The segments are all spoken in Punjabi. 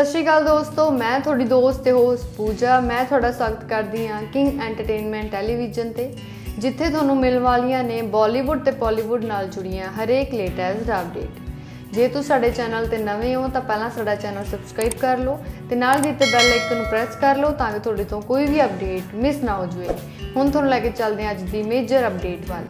ਸਤਿ ਸ਼੍ਰੀ ਅਕਾਲ ਦੋਸਤੋ, ਮੈਂ ਤੁਹਾਡੀ ਦੋਸਤ ਤੇ ਹੋਸਟ ਪੂਜਾ। ਮੈਂ ਤੁਹਾਡਾ ਸਵਾਗਤ ਕਰਦੀ ਹਾਂ ਕਿੰਗ ਐਂਟਰਟੇਨਮੈਂਟ ਟੈਲੀਵਿਜ਼ਨ ਤੇ, ਜਿੱਥੇ ਤੁਹਾਨੂੰ ਮਿਲਣ ਵਾਲੀਆਂ ਨੇ ਬਾਲੀਵੁੱਡ ਤੇ ਪਾਲੀਵੁੱਡ ਨਾਲ ਜੁੜੀਆਂ ਹਰੇਕ ਲੇਟੈਸਟ ਅਪਡੇਟ ਜੇ ਤੁਸੀਂ ਸਾਡੇ ਚੈਨਲ ਤੇ ਨਵੇਂ ਹੋ, ਤਾਂ ਪਹਿਲਾਂ ਸਾਡਾ ਚੈਨਲ ਸਬਸਕ੍ਰਾਈਬ ਕਰ ਲਓ ਤੇ ਨਾਲ ਦਿੱਤੇ ਬੈਲ ਆਈਕਨ ਨੂੰ ਪ੍ਰੈਸ ਕਰ ਲਓ ਤਾਂ ਕਿ ਤੁਹਾਡੇ ਤੋਂ ਕੋਈ ਵੀ ਅਪਡੇਟ ਮਿਸ ਨਾ ਹੋ ਜਾਵੇ। ਹੁਣ ਤੁਹਾਨੂੰ ਲੈ ਕੇ ਚੱਲਦੇ ਹਾਂ ਅੱਜ ਦੀ ਮੇਜਰ ਅਪਡੇਟ ਵੱਲ।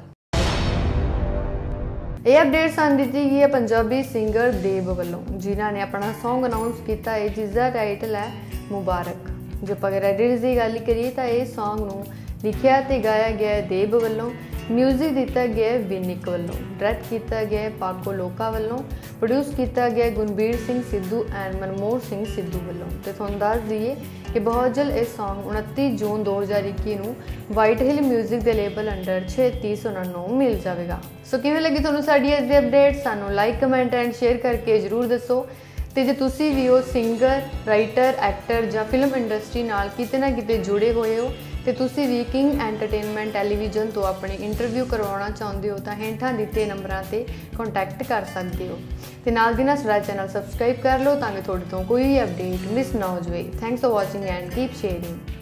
ਇਹ ਅਪਡੇਟ ਸਾਨੂੰ ਦਿੱਤੀ ਗਈ ਹੈ ਪੰਜਾਬੀ ਸਿੰਗਰ ਦੇਵ ਵੱਲੋਂ, ਜਿਨ੍ਹਾਂ ਨੇ ਆਪਣਾ Song ਅਨਾਉਂਸ ਕੀਤਾ ਹੈ, ਜਿਸ ਦਾ ਟਾਈਟਲ ਹੈ ਮੁਬਾਰਕ। ਜੇ ਆਪਾਂ ਰੈਡਿਟਸ ਦੀ ਗੱਲ ਕਰੀਏ ਤਾਂ ਇਹ Song ਨੂੰ ਲਿਖਿਆ ਤੇ ਗਾਇਆ ਗਿਆ ਹੈ ਦੇਵ ਵੱਲੋਂ। ਮਿਊਜ਼ਿਕ ਦਿੱਤਾ ਗਿਆ ਵਿਨਿਕ ਵੱਲੋਂ ਡਾਇਰੈਕਟ ਕੀਤਾ ਗਿਆ ਹੈ ਪਾਕੋ ਲੋਕਾ ਵੱਲੋਂ ਪ੍ਰੋਡਿਊਸ ਕੀਤਾ ਗਿਆ ਹੈ ਗੁਨਬੀਰ ਸਿੰਘ ਸਿੱਧੂ ਐਂਡ ਮਨਮੋਹਨ ਸਿੰਘ ਸਿੱਧੂ ਵੱਲੋਂ। ਤੇ ਤੁਹਾਨੂੰ ਦੱਸ ਦਈਏ ਕਿ ਬਹੁਤ ਜਲ ਇਹ Song 29 ਜੂਨ 2021 ਨੂੰ ਵਾਈਟ ਹਿਲ 뮤직 ਦੇ ਲੇਬਲ ਅੰਡਰ 3699 ਮਿਲ ਜਾਵੇਗਾ। ਸੋ ਕਿਵੇਂ ਲੱਗੀ ਤੁਹਾਨੂੰ ਸਾਡੀ ਅੱਜ ਦੀ ਅਪਡੇਟ ਸਾਨੂੰ ਲਾਈਕ ਕਮੈਂਟ ਐਂਡ ਸ਼ੇਅਰ ਕਰਕੇ ਜਰੂਰ ਦੱਸੋ। ਤੇ ਜੇ ਤੁਸੀਂ ਵੀ ਉਹ ਸਿੰਗਰ ਰਾਈਟਰ ਐਕਟਰ ਜਾਂ ਫਿਲਮ ਇੰਡਸਟਰੀ ਨਾਲ ਕਿਤੇ ਨਾ ਕਿਤੇ ਜੁੜੇ ਹੋਏ ਹੋ, ਤੇ ਤੁਸੀਂ ਵੀ ਕਿੰਗ ਐਂਟਰਟੇਨਮੈਂਟ ਟੈਲੀਵਿਜ਼ਨ ਤੋਂ ਆਪਣੀ ਇੰਟਰਵਿਊ ਕਰਵਾਉਣਾ ਚਾਹੁੰਦੇ ਹੋ, ਤਾਂ ਹੇਠਾਂ ਦਿੱਤੇ ਨੰਬਰਾਂ ਤੇ ਕੰਟੈਕਟ ਕਰ ਸਕਦੇ ਹੋ। ਤੇ ਨਾਲ ਦੀ ਨਾਲ ਸਾਡਾ ਚੈਨਲ ਸਬਸਕ੍ਰਾਈਬ ਕਰ ਲਓ ਤਾਂ ਕਿ ਤੁਹਾਡੇ ਤੋਂ ਕੋਈ ਵੀ ਅਪਡੇਟ ਮਿਸ ਨਾ ਹੋ ਜਾਵੇ। Thanks for watching and keep sharing